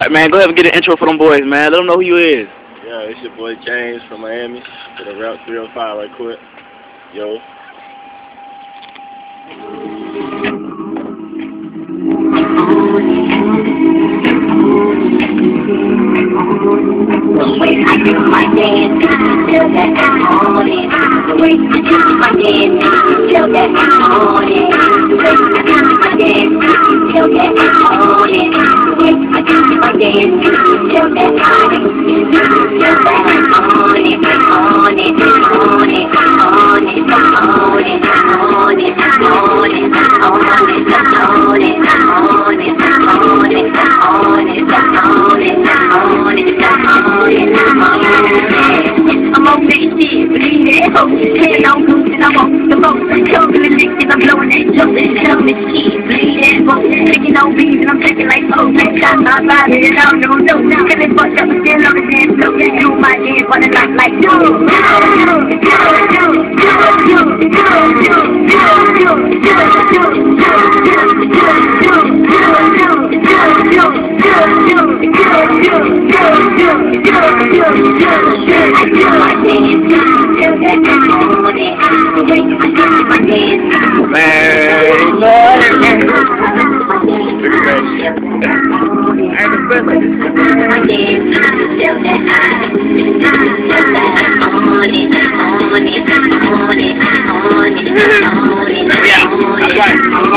Alright, man, go ahead and get an intro for them boys, man. Let them know who you is. Yeah, it's your boy James from Miami with a Route 305 right quick. Yo. The way I do my dance, feel that I'm on it. The I do my dance, feel that I'm on it. I'm on it. The way I do my dance, feel that I'm on it. Feel that I'm on it, on it, on it, on it, on it, on it, on it, on it. I'm on that shit, believe that hoe. Head on goose and I'm on the boat. Jumping the lick and I'm blowing that jump and telling me shit. Taking on beats and I'm taking like hoes. Next time I ride it, I don't know, no. Cause they fucked up and still on the dance floor. Do my dance on the night like you. Yeah, that's right.